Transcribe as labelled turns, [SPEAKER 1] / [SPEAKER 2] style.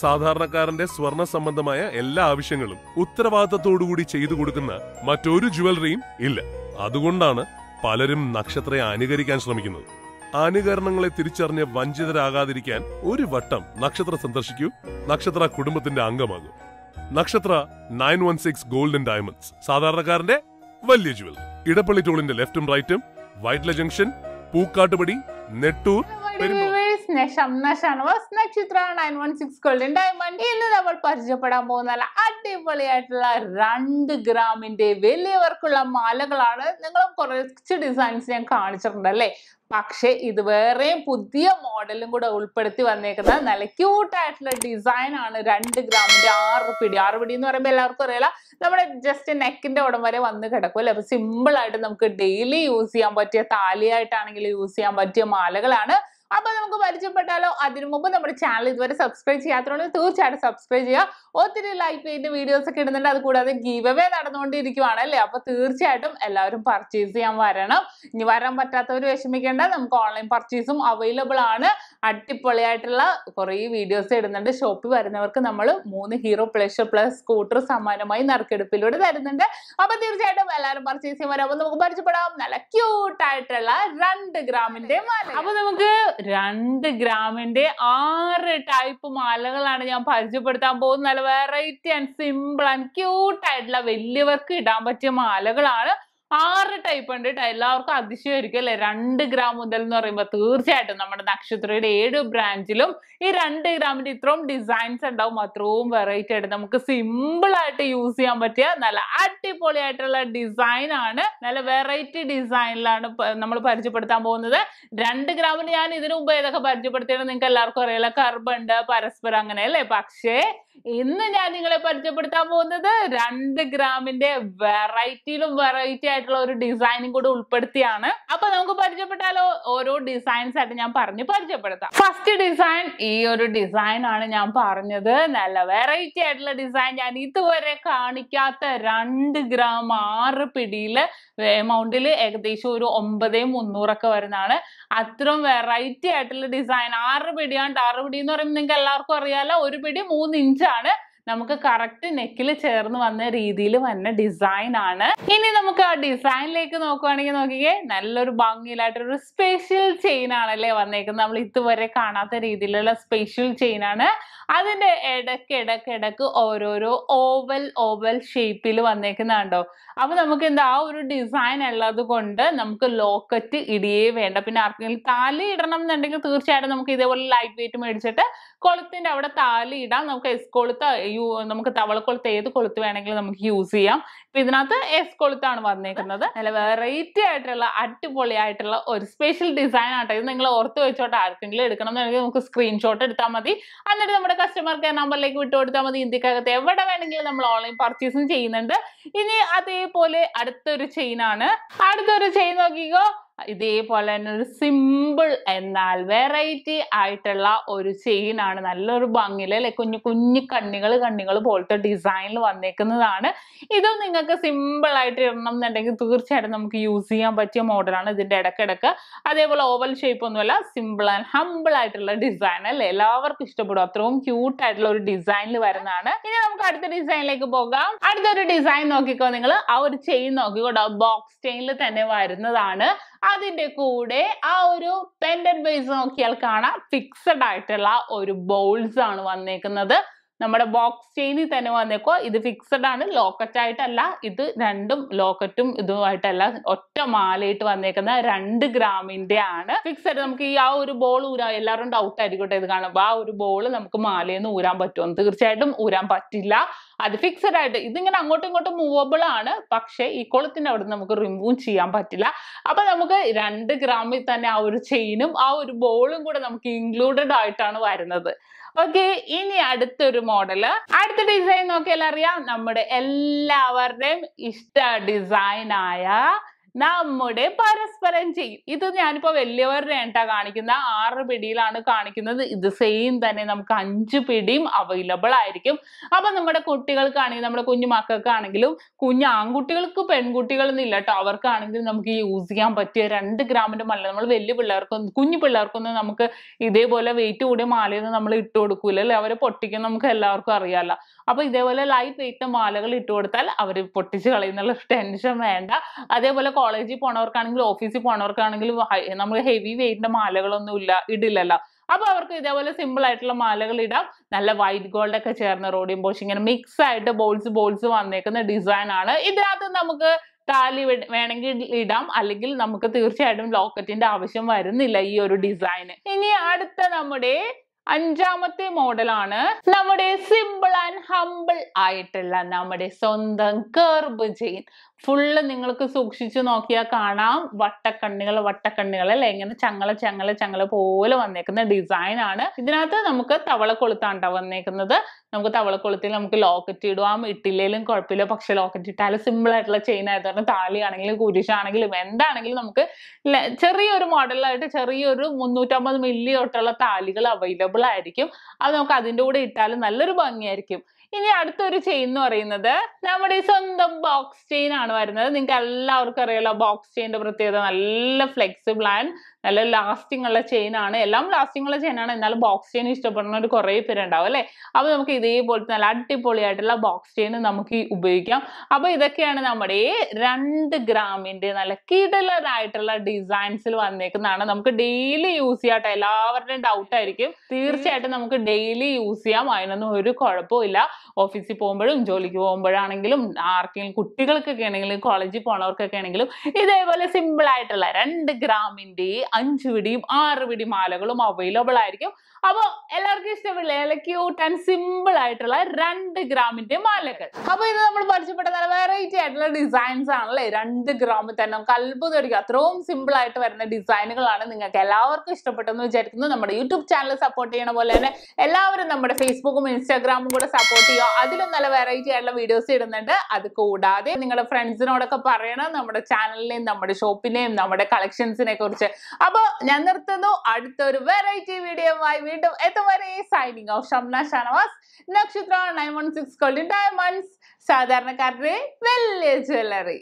[SPEAKER 1] സാധാരണക്കാരന്റെ സ്വർണ സംബന്ധമായ എല്ലാ ആവശ്യങ്ങളും ഉത്തരവാദിത്തത്തോടുകൂടി ചെയ്തു കൊടുക്കുന്ന മറ്റൊരു ജുവലറിയും ഇല്ല. അതുകൊണ്ടാണ് പലരും നക്ഷത്രയെ അനുകരിക്കാൻ ശ്രമിക്കുന്നത്. അനുകരണങ്ങളെ തിരിച്ചറിഞ്ഞ് വഞ്ചിതരാകാതിരിക്കാൻ ഒരു വട്ടം നക്ഷത്ര സന്ദർശിക്കൂ. നക്ഷത്ര കുടുംബത്തിന്റെ അംഗമാകൂ. Nakshatra nine one six golden diamonds. സാധാരണക്കാരന്റെ വലിയ ജുവൽ ഇടപ്പള്ളി ടോളിന്റെ ലെഫ്റ്റും റൈറ്റും Vyttila junction Pookkattupadi Nettoor.
[SPEAKER 2] Shamna Shanavas Nakshatra nine one six golden diamond ഇന്ന് നമ്മൾ പരിചയപ്പെടാൻ പോകുന്ന നല്ല അടിപൊളിയായിട്ടുള്ള രണ്ട് ഗ്രാമിന്റെ വലിയവർക്കുള്ള മാലകളാണ്. നിങ്ങൾ കുറച്ച് ഡിസൈൻസ് ഞാൻ കാണിച്ചിട്ടുണ്ട് അല്ലേ? പക്ഷെ ഇത് വേറെയും പുതിയ മോഡലും കൂടെ ഉൾപ്പെടുത്തി വന്നേക്കുന്ന നല്ല ക്യൂട്ടായിട്ടുള്ള ഡിസൈൻ ആണ് രണ്ട് ഗ്രാമിന്റെ ആറ് പിടി. ആറ് പിടി എന്ന് പറയുമ്പോൾ എല്ലാവർക്കും അറിയില്ല നമ്മുടെ ജസ്റ്റ് നെക്കിന്റെ ഉടം വരെ വന്ന് കിടക്കും അല്ലെ? അപ്പൊ സിമ്പിൾ ആയിട്ട് നമുക്ക് ഡെയിലി യൂസ് ചെയ്യാൻ പറ്റിയ താലിയായിട്ടാണെങ്കിൽ യൂസ് ചെയ്യാൻ പറ്റിയ മാലകളാണ് അപ്പൊ നമുക്ക് പരിചയപ്പെട്ടാലോ? അതിനു മുമ്പ് നമ്മുടെ ചാനൽ ഇതുവരെ സബ്സ്ക്രൈബ് ചെയ്യാത്തതുകൊണ്ട് തീർച്ചയായിട്ടും സബ്സ്ക്രൈബ് ചെയ്യുക. ഒത്തിരി ലൈക്ക് ചെയ്യുന്ന വീഡിയോസ് ഒക്കെ ഇടുന്നുണ്ട്. അത് കൂടാതെ ഗീവ് അവേ നടന്നുകൊണ്ടിരിക്കുവാണ് അല്ലേ? അപ്പൊ തീർച്ചയായിട്ടും എല്ലാവരും പർച്ചേസ് ചെയ്യാൻ വരണം. ഇനി വരാൻ പറ്റാത്തവർ വിഷമിക്കേണ്ട. നമുക്ക് ഓൺലൈൻ പർച്ചേസും അവൈലബിൾ ആണ്. അടിപൊളിയായിട്ടുള്ള കുറേ വീഡിയോസ് ഇടുന്നുണ്ട്. ഷോപ്പിൽ വരുന്നവർക്ക് നമ്മൾ മൂന്ന് ഹീറോ പ്ലഷർ പ്ലസ് സ്കൂട്ടർ സമ്മാനമായി നറുക്കെടുപ്പിലൂടെ തരുന്നുണ്ട്. അപ്പൊ തീർച്ചയായിട്ടും എല്ലാവരും പർച്ചേസ് ചെയ്യാൻ വരാം. അപ്പൊ നമുക്ക് പരിചയപ്പെടാം. നല്ല ക്യൂട്ടായിട്ടുള്ള രണ്ട് ഗ്രാമിന്റെ മാല അപ്പൊ നമുക്ക് രണ്ട് ഗ്രാമിന്റെ ആറ് ടൈപ്പ് മാലകളാണ് ഞാൻ പരിചയപ്പെടുത്താൻ പോകുന്നത്. നല്ല variety and simple and cute ആയിട്ടുള്ള വലിയവർക്ക് ഇടാൻ പറ്റിയ മാലകളാണ് ആറ് ടൈപ്പ് ഉണ്ട് കേട്ടോ എല്ലാവർക്കും അതിശയമായിരിക്കും അല്ലെ? രണ്ട് ഗ്രാം മുതൽ എന്ന് പറയുമ്പോൾ തീർച്ചയായിട്ടും നമ്മുടെ നക്ഷത്രയുടെ ഏഴ് ബ്രാഞ്ചിലും ഈ രണ്ട് ഗ്രാമിന്റെ ഇത്രയും ഡിസൈൻസ് ഉണ്ടാവും. അത്രയും വെറൈറ്റി ആയിട്ട് നമുക്ക് സിമ്പിൾ ആയിട്ട് യൂസ് ചെയ്യാൻ പറ്റിയ നല്ല അടിപൊളിയായിട്ടുള്ള ഡിസൈൻ ആണ്. നല്ല വെറൈറ്റി ഡിസൈനിലാണ് നമ്മൾ പരിചയപ്പെടുത്താൻ പോകുന്നത്. രണ്ട് ഗ്രാമിന് ഞാൻ ഇതിനു മുമ്പ് ഏതൊക്കെ പരിചയപ്പെടുത്തിയാണ് നിങ്ങൾക്ക് എല്ലാവർക്കും അറിയാലോ. ഉണ്ട് പരസ്പരം അങ്ങനെ അല്ലേ? പക്ഷേ ഇന്ന് ഞാൻ നിങ്ങളെ പരിചയപ്പെടുത്താൻ പോകുന്നത് രണ്ട് ഗ്രാമിന്റെ വെറൈറ്റിയിലും വെറൈറ്റി ആയിട്ടുള്ള ഒരു ഡിസൈനും കൂടെ ഉൾപ്പെടുത്തിയാണ്. അപ്പൊ നമുക്ക് പരിചയപ്പെട്ടാലോ? ഓരോ ഡിസൈൻസ് ആയിട്ട് ഞാൻ പറഞ്ഞ് പരിചയപ്പെടുത്താം. ഫസ്റ്റ് ഡിസൈൻ ഈ ഒരു ഡിസൈൻ ആണ് ഞാൻ പറഞ്ഞത്. നല്ല വെറൈറ്റി ആയിട്ടുള്ള ഡിസൈൻ ഞാൻ ഇതുവരെ കാണിക്കാത്ത രണ്ട് ഗ്രാം ആറ് പിടിയിൽ എമൗണ്ടിൽ ഏകദേശം ഒരു ഒമ്പതേ മുന്നൂറൊക്കെ വരുന്നതാണ്. അത്രയും വെറൈറ്റി ആയിട്ടുള്ള ഡിസൈൻ ആറ് പിടിയാണ്ട് ആറ് പിടി എന്ന് പറയുമ്പോൾ നിങ്ങൾക്ക് എല്ലാവർക്കും അറിയാലോ? ഒരു പിടി മൂന്ന് ഇഞ്ചാണ് നമുക്ക് കറക്റ്റ് നെക്കിൽ ചേർന്ന് വന്ന രീതിയിൽ വന്ന ഡിസൈൻ ആണ്. ഇനി നമുക്ക് ആ ഡിസൈനിലേക്ക് നോക്കുവാണെങ്കിൽ നോക്കിക്കേ നല്ലൊരു ഭംഗിയിലായിട്ടൊരു സ്പെഷ്യൽ ചെയിൻ ആണല്ലേ വന്നേക്കുന്നത്. നമ്മൾ ഇതുവരെ കാണാത്ത രീതിയിലുള്ള സ്പെഷ്യൽ ചെയിൻ ആണ്. അതിന്റെ ഇടയ്ക്ക് ഇടയ്ക്ക് ഇടയ്ക്ക് ഓരോരോ ഓവൽ ഓവൽ ഷേപ്പിൽ വന്നേക്കുന്നുണ്ടോ അപ്പൊ നമുക്ക് എന്താ ആ ഒരു ഡിസൈൻ ഉള്ളത് കൊണ്ട് നമുക്ക് ലോക്കറ്റ് ഇടിയേ വേണ്ട. പിന്നെ ആർക്കെങ്കിലും താലി ഇടണം എന്നുണ്ടെങ്കിൽ തീർച്ചയായിട്ടും നമുക്ക് ഇതേപോലെ ലൈറ്റ് വെയിറ്റ് മേടിച്ചിട്ട് കൊളുത്തിന്റെ അവിടെ താലി ഇടാം. നമുക്ക് എസ് കൊളുത്ത് നമുക്ക് തവള തവളക്കൊളുത്ത് ഏത് കൊളുത്ത് വേണമെങ്കിലും നമുക്ക് യൂസ് ചെയ്യാം. ഇപ്പൊ ഇതിനകത്ത് എസ് കൊളുത്താണ് വന്നേക്കുന്നത്. നല്ല വെറൈറ്റി ആയിട്ടുള്ള അടിപൊളിയായിട്ടുള്ള ഒരു സ്പെഷ്യൽ ഡിസൈൻ ആട്ടെ. ഇത് നിങ്ങൾ ഓർത്ത് വെച്ചോട്ടെ. ആർക്കെങ്കിലും എടുക്കണം എന്നുണ്ടെങ്കിൽ നമുക്ക് സ്ക്രീൻഷോട്ട് എടുത്താൽ മതി. എന്നിട്ട് നമ്മുടെ കസ്റ്റമർ കെയർ നമ്പറിലേക്ക് വിട്ടു കൊടുത്താൽ മതി. ഇന്ത്യക്കകത്ത് എവിടെ വേണമെങ്കിലും നമ്മൾ ഓൺലൈൻ പർച്ചേസും ചെയ്യുന്നുണ്ട്. ഇനി അതേപോലെ അടുത്തൊരു ചെയിൻ ആണ്. അടുത്തൊരു ചെയിൻ നോക്കിക്കോ. ഇതേപോലെ തന്നെ ഒരു സിമ്പിൾ എന്നാൽ വെറൈറ്റി ആയിട്ടുള്ള ഒരു ചെയിൻ ആണ്. നല്ലൊരു ഭംഗിയിൽ അല്ലെ? കുഞ്ഞു കുഞ്ഞു കണ്ണികൾ കണ്ണികൾ പോലത്തെ ഡിസൈനിൽ വന്നേക്കുന്നതാണ്. ഇതും നിങ്ങൾക്ക് സിമ്പിൾ ആയിട്ട് ഇടണം എന്നുണ്ടെങ്കിൽ തീർച്ചയായിട്ടും നമുക്ക് യൂസ് ചെയ്യാൻ പറ്റിയ മോഡലാണ് ഇതിന്റെ ഇടക്കിടക്ക് അതേപോലെ ഓവൽ ഷേപ്പ് ഒന്നുമല്ല സിമ്പിൾ ആൻഡ് ഹമ്പിൾ ആയിട്ടുള്ള ഡിസൈൻ അല്ലേ? എല്ലാവർക്കും ഇഷ്ടപ്പെടും. അത്രയും ക്യൂട്ട് ആയിട്ടുള്ള ഒരു ഡിസൈനിൽ വരുന്നതാണ്. ഇനി നമുക്ക് അടുത്ത ഡിസൈനിലേക്ക് പോകാം. അടുത്തൊരു ഡിസൈൻ നോക്കിക്കോ നിങ്ങൾ. ആ ഒരു ചെയിൻ നോക്കിക്കോ. ബോക്സ് ചെയിനിൽ തന്നെ വരുന്നതാണ്. അതിന്റെ കൂടെ ആ ഒരു പെൻഡന്റ് ബേസ് നോക്കിയാൽ കാണാം ഫിക്സഡ് ആയിട്ടുള്ള ഒരു ബോൾസ് ആണ് വന്നേക്കുന്നത്. നമ്മുടെ ബോക്സ് ചെയിനിൽ തന്നെ വന്നേക്കോ. ഇത് ഫിക്സഡ് ആണ് ലോക്കറ്റ് ആയിട്ടല്ല ഇത് രണ്ടും ലോക്കറ്റും ഇതുമായിട്ടല്ല ഒറ്റ മാലയിട്ട് വന്നേക്കുന്ന രണ്ട് ഗ്രാമിന്റെ ആണ്. ഫിക്സഡ് നമുക്ക് ഈ ആ ഒരു ബോൾ ഊരാ എല്ലാവരും ഡൗട്ട് ആയിരിക്കട്ടെ ഇത് കാണുമ്പോൾ ആ ഒരു ബോൾ നമുക്ക് മാലയെന്ന് ഊരാൻ പറ്റുമോ? തീർച്ചയായിട്ടും ഊരാൻ പറ്റില്ല. അത് ഫിക്സഡ് ആയിട്ട് ഇതിങ്ങനെ അങ്ങോട്ടും ഇങ്ങോട്ടും മൂവബിൾ ആണ്. പക്ഷേ ഈ കൊളുത്തിന്റെ അവിടെ നമുക്ക് റിമൂവ് ചെയ്യാൻ പറ്റില്ല. അപ്പൊ നമുക്ക് രണ്ട് ഗ്രാമിൽ തന്നെ ആ ഒരു ചെയിനും ആ ഒരു ബോളും കൂടെ നമുക്ക് ഇൻക്ലൂഡഡ് ആയിട്ടാണ് വരുന്നത്. ഓക്കെ ഇനി അടുത്തൊരു മോഡൽ അടുത്ത ഡിസൈൻ നോക്കിയാൽ അറിയാം നമ്മുടെ എല്ലാവരുടെയും ഇഷ്ട ഡിസൈൻ ആയ നമ്മുടെ പരസ്പരം ചെയ്യും. ഇത് ഞാനിപ്പോ വലിയവരുടെ ഏട്ടാ കാണിക്കുന്ന ആറ് പിടിയിലാണ് കാണിക്കുന്നത്. ഇത് സെയിം തന്നെ നമുക്ക് അഞ്ച് പിടിയും അവൈലബിൾ ആയിരിക്കും. അപ്പൊ നമ്മുടെ കുട്ടികൾക്കാണെങ്കിൽ നമ്മുടെ കുഞ്ഞു മക്കൾക്കാണെങ്കിലും കുഞ്ഞു ആൺകുട്ടികൾക്ക് പെൺകുട്ടികൾ എന്നില്ല കേട്ടോ അവർക്കാണെങ്കിലും നമുക്ക് യൂസ് ചെയ്യാൻ പറ്റിയ രണ്ട് ഗ്രാമിന്റെ മല്ല നമ്മൾ വലിയ പിള്ളേർക്കൊന്നും കുഞ്ഞു പിള്ളേർക്കൊന്നും നമുക്ക് ഇതേപോലെ വെയിറ്റ് കൂടിയ മാലയൊന്നും നമ്മൾ ഇട്ട് കൊടുക്കൂല അല്ലെ? അവരെ പൊട്ടിക്കാൻ നമുക്ക് എല്ലാവർക്കും അറിയാലോ. അപ്പൊ ഇതേപോലെ ലൈറ്റ് വെയിറ്റ് മാലകൾ ഇട്ട് കൊടുത്താൽ അവർ പൊട്ടിച്ച് കളയുന്നുള്ള ടെൻഷൻ വേണ്ട. അതേപോലെ കോളേജിൽ പോണവർക്കാണെങ്കിലും ഓഫീസിൽ പോണവർക്കാണെങ്കിലും നമ്മൾ ഹെവി വെയിറ്റിന്റെ മാലകളൊന്നും ഇല്ല ഇടില്ലല്ലോ. അപ്പൊ അവർക്ക് ഇതേപോലെ സിമ്പിൾ ആയിട്ടുള്ള മാലകൾ ഇടാം. നല്ല വൈറ്റ് ഗോൾഡ് ഒക്കെ ചേർന്ന റോഡിയം പോഷ് ഇങ്ങനെ മിക്സ് ആയിട്ട് ബോൾസ് ബോൾസ് വന്നേക്കുന്ന ഡിസൈൻ ആണ്. ഇതിനകത്ത് നമുക്ക് താലി വേണമെങ്കിൽ ഇടാം. അല്ലെങ്കിൽ നമുക്ക് തീർച്ചയായിട്ടും ലോക്കറ്റിന്റെ ആവശ്യം വരുന്നില്ല ഈ ഒരു ഡിസൈൻ ഇനി അടുത്ത നമ്മുടെ അഞ്ചാമത്തെ മോഡലാണ് നമ്മുടെ ഹമ്പിൾ ആയിട്ടുള്ള നമ്മുടെ സ്വന്തം കേർബ് ചെയിൻ ഫുള്ള് നിങ്ങൾക്ക് സൂക്ഷിച്ചു നോക്കിയാൽ കാണാം. വട്ടക്കണ്ണികൾ വട്ടക്കണ്ണികൾ അല്ലെ? ഇങ്ങനെ ചങ്ങല ചങ്ങല ചങ്ങല പോലെ വന്നേക്കുന്ന ഡിസൈൻ ആണ്. ഇതിനകത്ത് നമുക്ക് തവള കൊളുത്താണ് വന്നേക്കുന്നത്. നമുക്ക് തവളക്കുളത്തിൽ നമുക്ക് ലോക്കറ്റ് ഇടാം. ഇട്ടില്ലേലും കുഴപ്പമില്ല. പക്ഷെ ലോക്കറ്റ് ഇട്ടാലും സിമ്പിൾ ആയിട്ടുള്ള ചെയിൻ ആയതുകൊണ്ട് താലിയാണെങ്കിലും കുരിശാണെങ്കിലും എന്താണെങ്കിലും നമുക്ക് ചെറിയൊരു മോഡലായിട്ട് ചെറിയൊരു മുന്നൂറ്റമ്പത് മില്ലി തൊട്ടുള്ള താലികൾ അവൈലബിൾ ആയിരിക്കും. അത് നമുക്ക് അതിന്റെ കൂടെ ഇട്ടാലും നല്ലൊരു ഭംഗിയായിരിക്കും. ഇനി അടുത്തൊരു ചെയിൻ എന്ന് പറയുന്നത് നമ്മുടെ ഈ സ്വന്തം ബോക്സ് ചെയിൻ ആണ് വരുന്നത്. നിങ്ങൾക്ക് എല്ലാവർക്കും അറിയാലോ ബോക്സ് ചെയിന്റെ പ്രത്യേകത നല്ല ഫ്ലെക്സിബിൾ ആൻഡ് നല്ല ലാസ്റ്റിംഗ് ഉള്ള ചെയിൻ ആണ്. എല്ലാം ലാസ്റ്റിംഗ് ഉള്ള ചെയിൻ ആണ്. എന്നാലും ബോക്സ് ചെയിൻ ഇഷ്ടപ്പെടുന്ന ഒരു കുറേ പേരുണ്ടാവും അല്ലേ? അപ്പോൾ നമുക്ക് ഇതേപോലത്തെ നല്ല അടിപൊളിയായിട്ടുള്ള ബോക്സ് ചെയിൻ നമുക്ക് ഉപയോഗിക്കാം. അപ്പോൾ ഇതൊക്കെയാണ് നമ്മുടെ രണ്ട് ന്റെ നല്ല കിടലനായിട്ടുള്ള ഡിസൈൻസിൽ വന്നേക്കുന്നതാണ്. നമുക്ക് ഡെയിലി യൂസ് ചെയ്യാട്ടെ എല്ലാവരുടെയും ഡൗട്ട് ആയിരിക്കും. തീർച്ചയായിട്ടും നമുക്ക് ഡെയിലി യൂസ് ചെയ്യാം. അതിനൊന്നും ഒരു കുഴപ്പമില്ല ഓഫീസിൽ പോകുമ്പോഴും ജോലിക്ക് പോകുമ്പോഴാണെങ്കിലും ആർക്കെങ്കിലും കുട്ടികൾക്കൊക്കെ ആണെങ്കിലും കോളേജിൽ പോണവർക്കൊക്കെ ആണെങ്കിലും ഇതേപോലെ സിമ്പിൾ ആയിട്ടുള്ള രണ്ട് ഗ്രാമിന്റെ അഞ്ച് പിടിയും ആറ് പിടി മാലകളും അവൈലബിൾ ആയിരിക്കും. അപ്പോൾ എല്ലാവർക്കും ഇഷ്ടപ്പെടില്ലേ? ക്യൂട്ട് ആൻഡ് സിമ്പിൾ ആയിട്ടുള്ള രണ്ട് ഗ്രാമിന്റെ മാലകൾ. അപ്പൊ ഇത് നമ്മൾ പരിചയപ്പെട്ട നല്ല വെറൈറ്റി ആയിട്ടുള്ള ഡിസൈൻസ് ആണല്ലേ? രണ്ട് ഗ്രാമിൽ തന്നെ നമുക്ക് അത്ഭുതം അടിക്കും അത്രയും സിമ്പിൾ ആയിട്ട് വരുന്ന ഡിസൈനുകളാണ് നിങ്ങൾക്ക് എല്ലാവർക്കും ഇഷ്ടപ്പെട്ടെന്ന് വിചാരിക്കുന്നു. നമ്മുടെ യൂട്യൂബ് ചാനൽ സപ്പോർട്ട് ചെയ്യണ പോലെ തന്നെ എല്ലാവരും നമ്മുടെ ഫേസ്ബുക്കും ഇൻസ്റ്റാഗ്രാമും കൂടെ സപ്പോർട്ട് ചെയ്യുക. അതിലും നല്ല വെറൈറ്റി ആയിട്ടുള്ള വീഡിയോസ് ഇടുന്നുണ്ട്. അത് കൂടാതെ നിങ്ങളുടെ ഫ്രണ്ട്സിനോടൊക്കെ പറയണം. നമ്മുടെ ചാനലിനെയും നമ്മുടെ ഷോപ്പിനെയും നമ്മുടെ കളക്ഷൻസിനെ കുറിച്ച്. അപ്പൊ ഞാൻ നിർത്തുന്നു. അടുത്തൊരു വെറൈറ്റി വീഡിയോ ആയി വീണ്ടും എത്തും വരെ signing of Shamna Shanavas Nakshatra nine one six golden diamonds സാധാരണക്കാരുടെ വലിയ ജ്വല്ലറി